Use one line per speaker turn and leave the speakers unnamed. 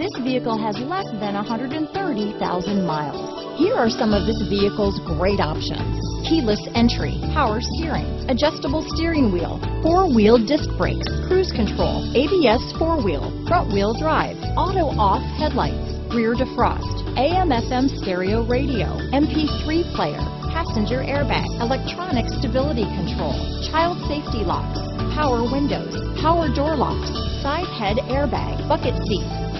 This vehicle has less than 130,000 miles. Here are some of this vehicle's great options. Keyless entry, power steering, adjustable steering wheel, four-wheel disc brakes, cruise control, ABS four-wheel, front-wheel drive, auto-off headlights, rear defrost, AM FM stereo radio, MP3 player, passenger airbag, electronic stability control, child safety locks, power windows, power door locks, side head airbag, bucket seats,